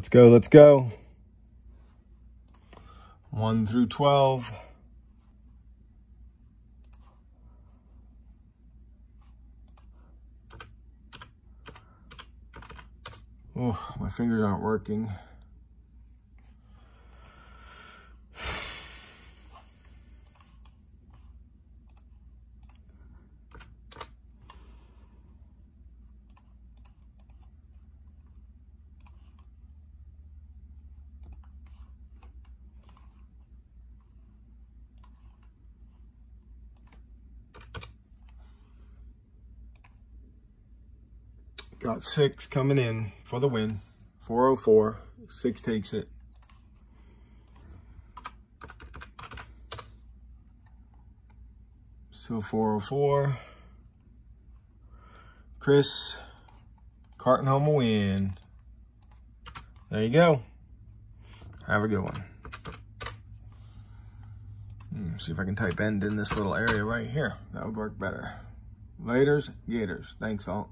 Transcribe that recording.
Let's go, let's go. 1 through 12. Oh, my fingers aren't working. Got six coming in for the win. 404. Six takes it. So 404. Chris, carting home a win. There you go. Have a good one. Hmm, see if I can type end in this little area right here. That would work better. Laters, Gators. Thanks all.